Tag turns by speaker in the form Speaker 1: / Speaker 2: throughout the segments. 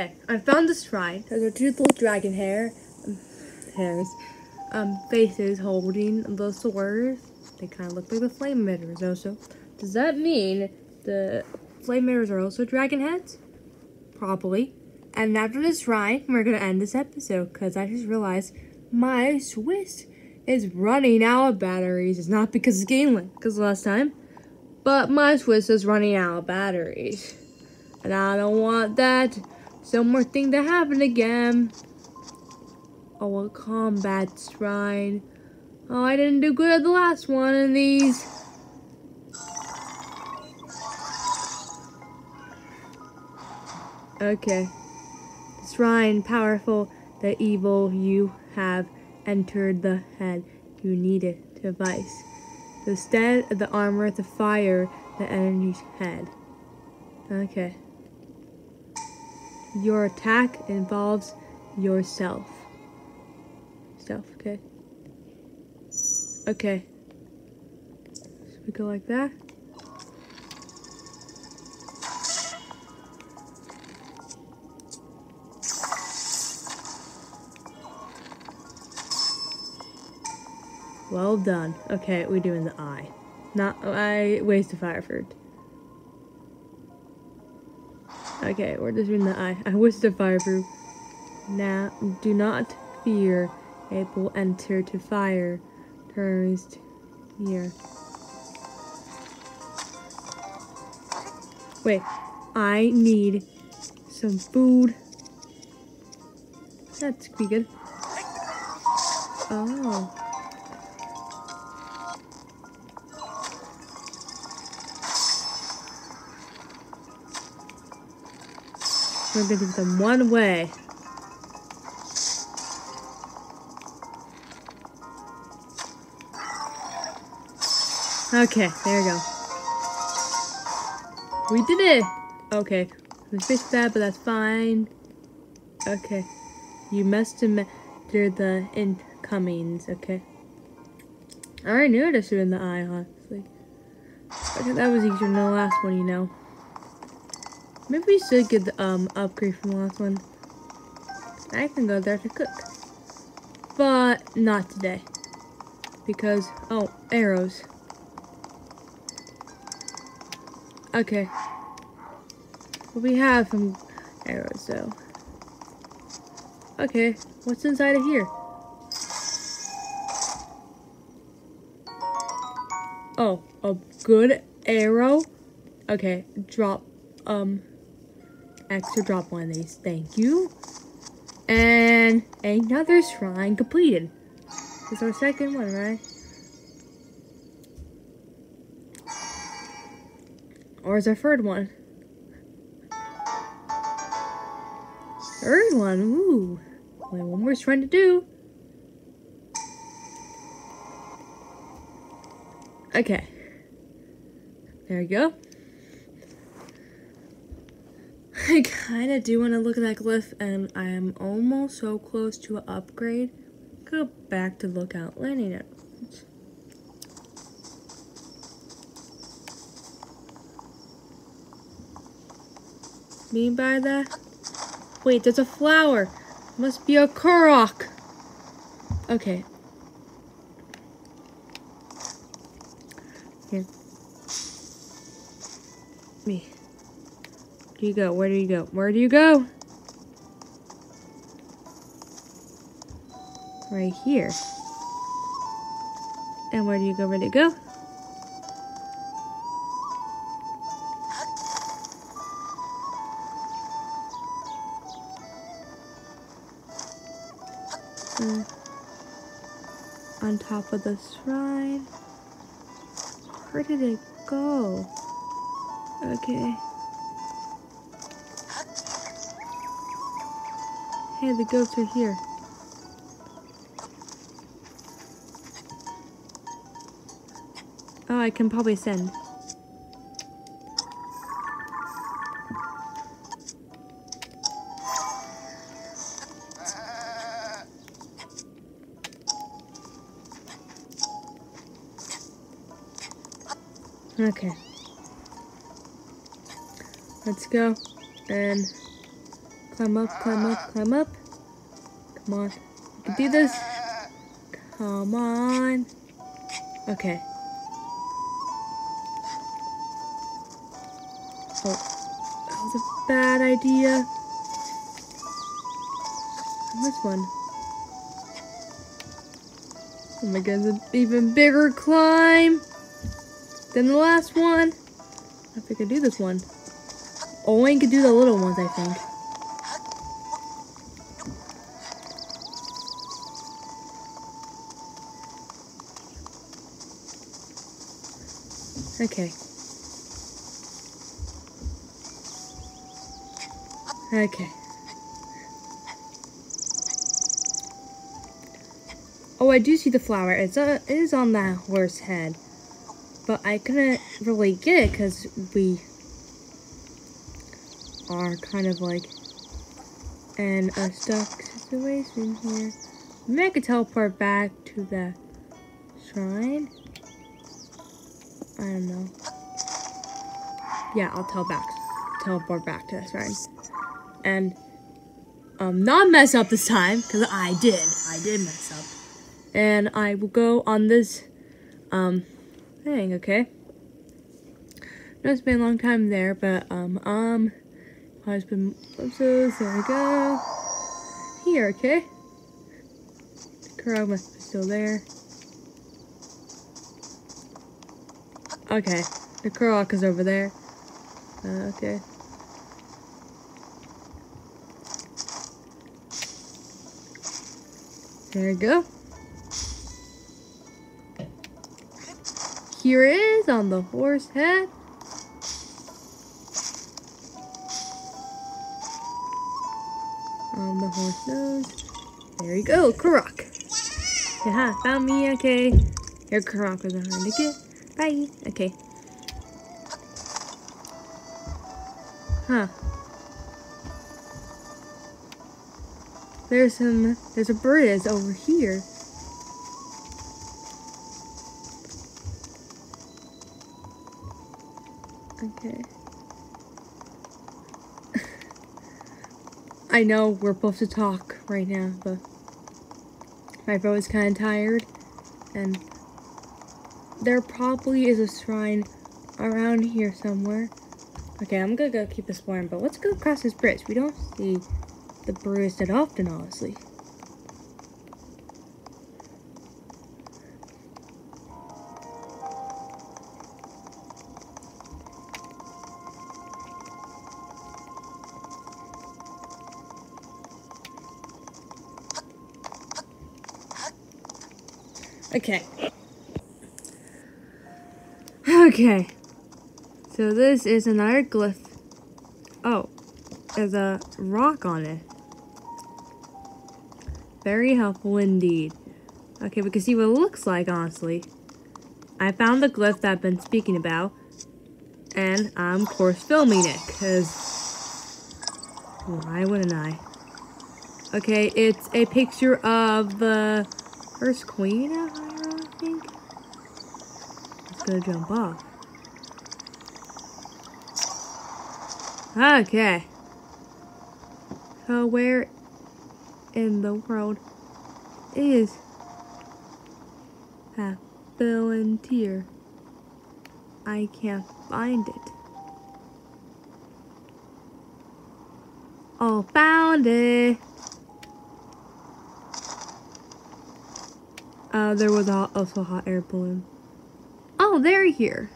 Speaker 1: Okay, I found the shrine. There's a two little dragon hair, um, hairs, um, faces holding the swords. They kind of look like the flame emitters also. Does that mean the flame emitters are also dragon heads? Probably. And after this shrine, we're gonna end this episode because I just realized my Switch is running out of batteries. It's not because it's getting because last time, but my Switch is running out of batteries. And I don't want that some more thing to happen again. Oh, a combat shrine. Oh, I didn't do good at the last one of these. Okay. Shrine, powerful, the evil you have entered the head. You need it device. The stead of the armor, the fire, the enemy's head. Okay. Your attack involves yourself. Self, okay. Okay. So we go like that. Well done. Okay, we're doing the eye. Not, I waste a fire fruit. Okay, we're just doing the eye. I wish the fire fruit. Now, do not fear. It will enter to fire. Turns here. Wait, I need some food. That's be good. Oh. We're gonna give them one way. Okay, there we go. We did it! Okay, we fixed bad, but that's fine. Okay, you must have entered the incomings, okay? I already to shoot in the eye, honestly. Okay, that was easier than the last one, you know. Maybe we should get the um, upgrade from the last one. I can go there to cook. But not today. Because, oh, arrows. Okay. We have some arrows, though. Okay, what's inside of here? Oh, a good arrow? Okay, drop, um, extra drop one of these. Thank you. And another shrine completed. This is our second one, right? Or is our third one? Third one, ooh. Only one more shrine to do. Okay. There we go. I kind of do want to look at that glyph, and I am almost so close to an upgrade. Go back to Lookout Landing it. Mean by that? Wait, there's a flower. Must be a Korok. Okay. Here. Me do you go? Where do you go? Where do you go? Right here. And where do you go? Where do you go? Mm. On top of the shrine. Where did it go? Okay. Hey, the goats are here. Oh, I can probably send. Okay. Let's go and Climb up, climb up, climb up. Come on. You can do this. Come on. Okay. Oh, that was a bad idea. This one. Oh my god, an even bigger climb than the last one. I think I do this one. Only can do the little ones, I think. Okay. Okay. Oh, I do see the flower. It's uh, it is on that horse head. But I couldn't really get it because we are kind of like in a stuck situation here. Maybe I could teleport back to the shrine. I don't know. Yeah, I'll tell back, teleport back to the shrine. And um, not mess up this time, because I did. I did mess up. And I will go on this um, thing, okay? No, it's been a long time there, but um, um, has been episodes. There we go. Here, okay? Be still there. Okay, the Korok is over there. Uh, okay. There we go. Here it is on the horse head. On the horse nose. There you go, Korok. Yeah, found me, okay. Your Korok was to get. Bye. Okay. Huh. There's some, there's a bird bridge over here. Okay. I know we're supposed to talk right now, but my bro is kind of tired, and there probably is a shrine around here somewhere. Okay, I'm gonna go keep exploring, but let's go across this bridge. We don't see the bridge that often, honestly. Okay. Okay. So this is another glyph. Oh, there's a rock on it. Very helpful indeed. Okay, we can see what it looks like, honestly. I found the glyph that I've been speaking about. And I'm, of course, filming it, because... Why wouldn't I? Okay, it's a picture of the first queen of Hyrule, I think? It's gonna jump off. Okay. So where in the world is that volunteer? I can't find it. Oh, found it! Uh, there was also a hot air balloon. Oh, they're here.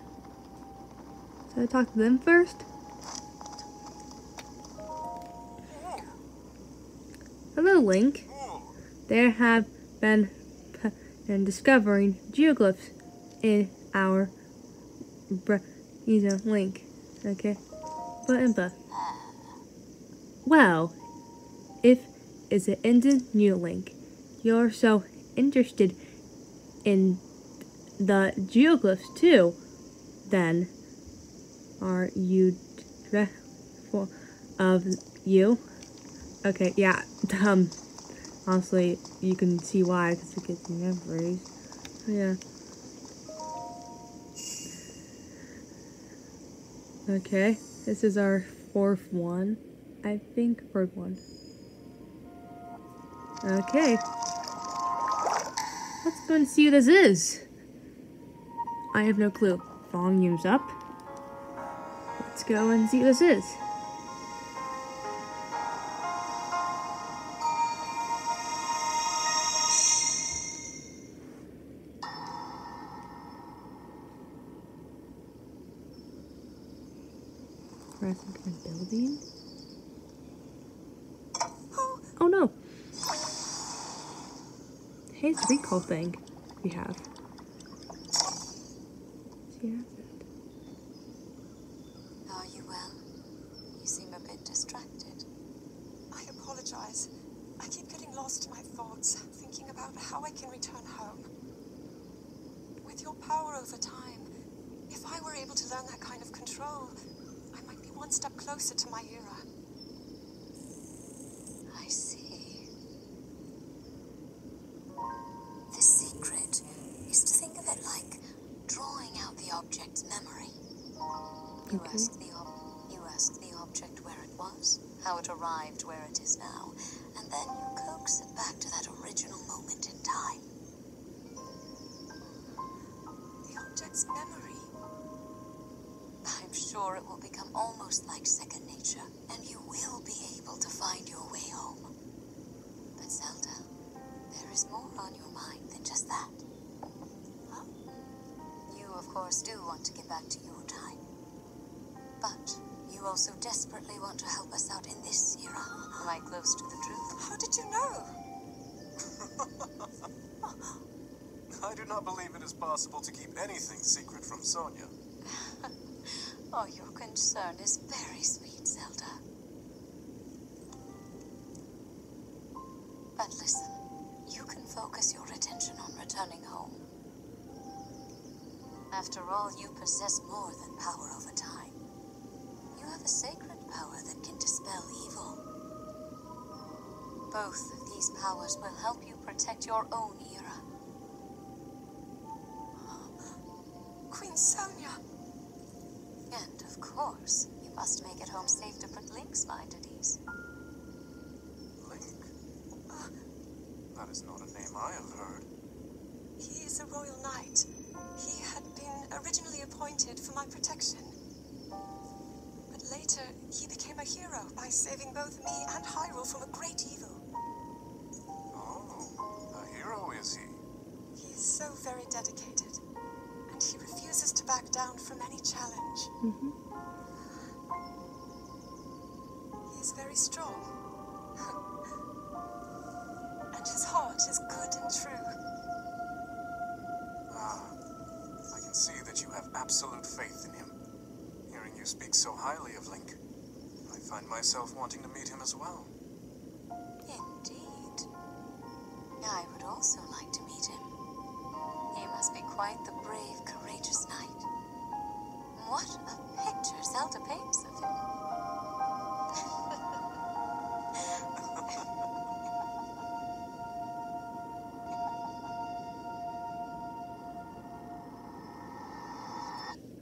Speaker 1: Should I talk to them first? Hello, Link. There have been and discovering geoglyphs in our know, link. Okay? But and but. Well, if it's an ended new link, you're so interested in the geoglyphs too, then are you dreadful of you? Okay, yeah, um, honestly, you can see why, because it me memories. Yeah. Okay, this is our fourth one. I think word one. Okay. Let's go and see who this is. I have no clue. Volume's up. Let's go and see who this is. Press into building. Oh no! Hey, it's a recall thing we have. She has it.
Speaker 2: Are you well? You seem a bit distracted.
Speaker 3: I apologize. I keep getting lost in my thoughts, thinking about how I can return home. With your power over time, if I were able to learn that kind of control, I might be one step closer to my era.
Speaker 2: It will become almost like second nature, and you will be able to find your way home. But Zelda, there is more on your mind than just that. Huh? You, of course, do want to get back to your time. But you also desperately want to help us out in this era. Am I close to the truth?
Speaker 3: How did you know?
Speaker 4: I do not believe it is possible to keep anything secret from Sonia.
Speaker 2: Oh, your concern is very sweet, Zelda. But listen, you can focus your attention on returning home. After all, you possess more than power over time. You have a sacred power that can dispel evil. Both of these powers will help you protect your own era.
Speaker 3: Queen Sonia.
Speaker 2: Of course, you must make it home safe to put Link's mind at ease.
Speaker 4: Link? Ah, that is not a name I have heard.
Speaker 3: He is a royal knight. He had been originally appointed for my protection. But later, he became a hero by saving both me and Hyrule from a great evil. Challenge.
Speaker 1: hmm
Speaker 3: He is very strong. and his heart is good and true.
Speaker 4: Ah, I can see that you have absolute faith in him. Hearing you speak so highly of Link, I find myself wanting to meet him as well.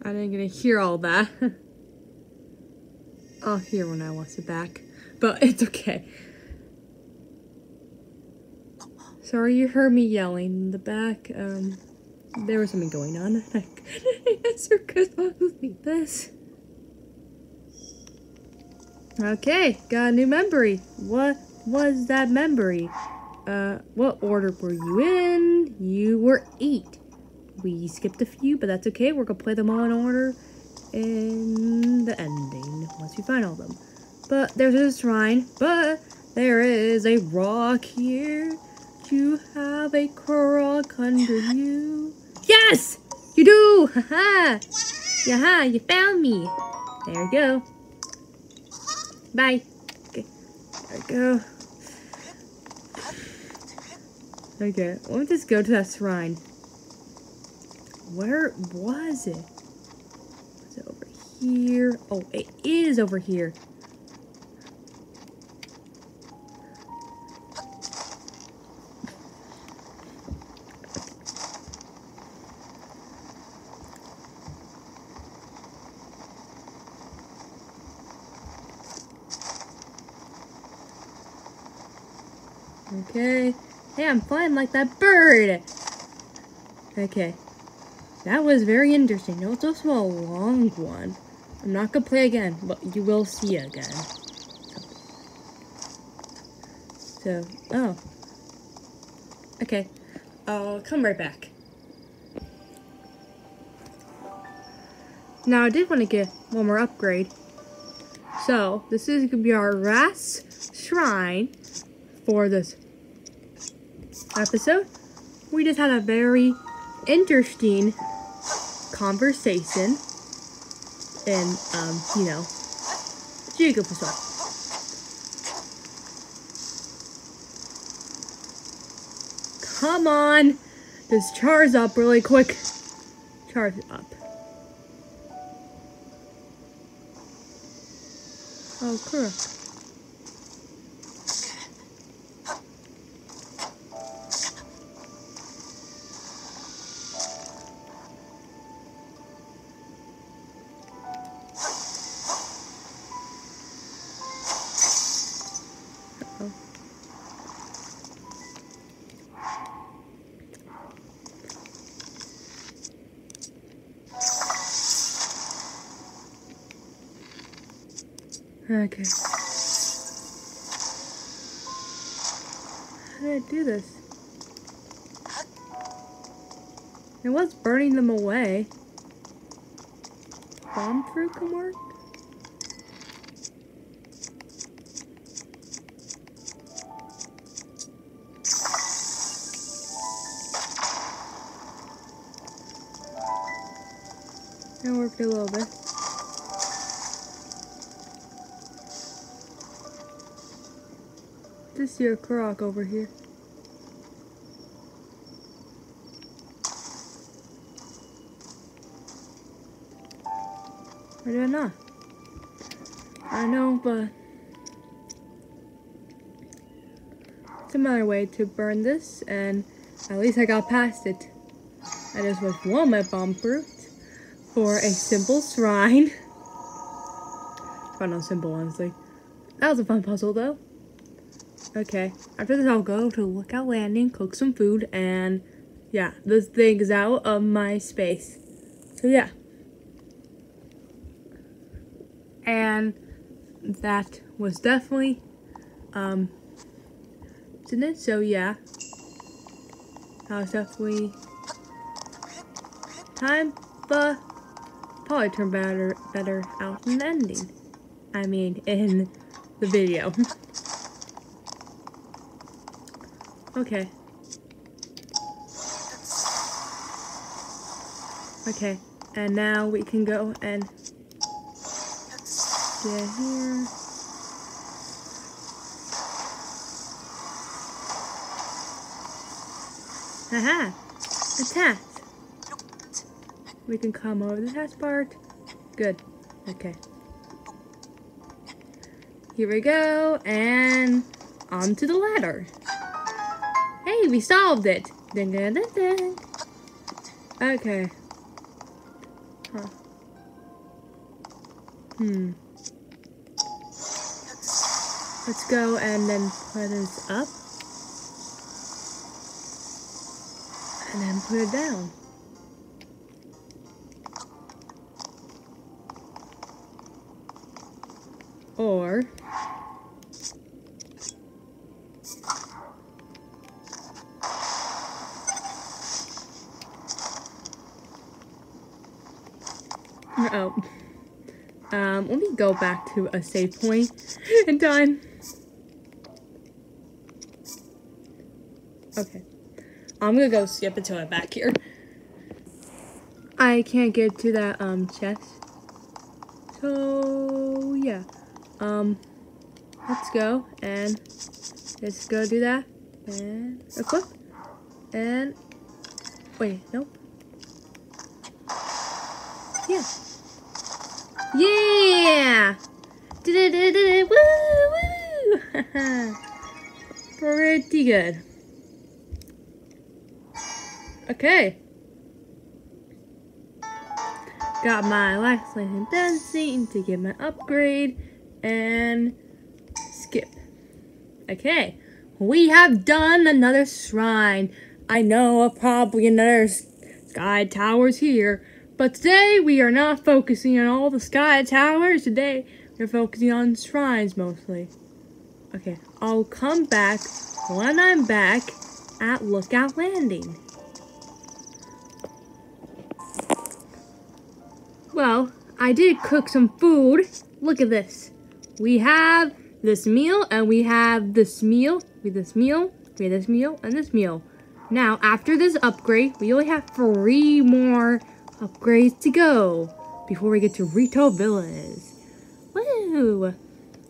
Speaker 2: I
Speaker 1: didn't get to hear all that. I'll hear when I watch it back, but it's okay. Sorry you heard me yelling in the back. Um, there was something going on. and I couldn't answer because I was like this. Okay, got a new memory. What was that memory? Uh, what order were you in? You were eight. We skipped a few, but that's okay. We're gonna play them all in order in the ending once we find all of them. But there's a shrine, but there is a rock here. You have a rock under you. Yes! You do! Haha! Yaha, you found me. There you go. Bye. Okay. There we go. Okay, let me just go to that shrine. Where was it? Was it over here? Oh, it is over here. Okay. Hey, I'm flying like that bird. Okay. That was very interesting. It was also a long one. I'm not gonna play again, but you will see again. So, oh. Okay. I'll come right back. Now, I did want to get one more upgrade. So, this is going to be our last shrine for this episode. We just had a very interesting conversation and, um, you know, Jigglypuff. Come on! This char's up really quick. Char's up. Oh, cool. Okay. How did I do this? It was burning them away. Bomb fruit can work? It worked a little bit. This your croc over here. I don't know. I know, but it's another way to burn this, and at least I got past it. I just one my bomb fruit for a simple shrine. Well, not simple, honestly. That was a fun puzzle, though. Okay, after this, I'll go to Lookout Landing, cook some food, and yeah, this thing's out of my space. So, yeah. And that was definitely, um, didn't it? So, yeah. That was definitely time, but probably turned better, better out in the ending. I mean, in the video. okay. Okay, and now we can go and get here. Haha! A test! We can come over the test part. Good. Okay. Here we go, and onto the ladder. We solved it! Ding, ding, ding, ding. Okay. Huh. Hmm. Let's go and then put this up. And then put it down. Or Oh. Um, let me go back to a save and done. Okay. I'm gonna go skip until I'm back here. I can't get to that, um, chest. So, yeah. Um, let's go and let's go do that. And equip. And, wait, nope. Yeah. Yeah! Da-da-da-da-da, woo, woo! Pretty good. Okay. Got my last landing dancing to get my upgrade and skip. Okay. we have done another shrine. I know of probably another sky towers here, but today we are not focusing on all the sky towers. Today we're focusing on shrines mostly. Okay, I'll come back when I'm back at Lookout Landing. Well, I did cook some food. Look at this. We have this meal and we have this meal, we this meal, we this meal, and this meal. Now, after this upgrade, we only have three more upgrades to go before we get to Rito Village. Woo!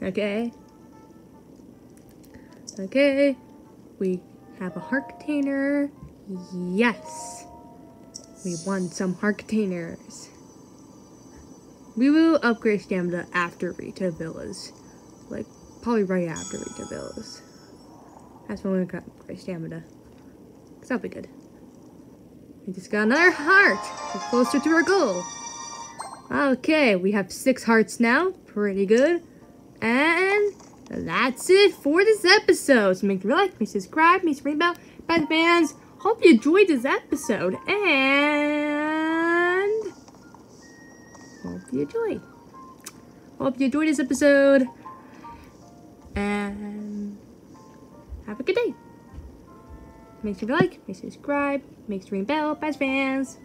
Speaker 1: Okay. Okay. We have a heart container. Yes. We want some heart containers. We will upgrade stamina after Rito Village. Like, probably right after Rito Village. That's when gonna upgrade stamina. Cause that'll be good. We just got another heart! We're closer to our goal. Okay, we have six hearts now. Pretty good. And that's it for this episode. So make sure you like, me subscribe, me ring the bell, by the bands. Hope you enjoyed this episode. And hope you enjoyed. Hope you enjoyed this episode. And have a good day. Make sure you like, make sure you subscribe, make sure you ring the bell, best fans.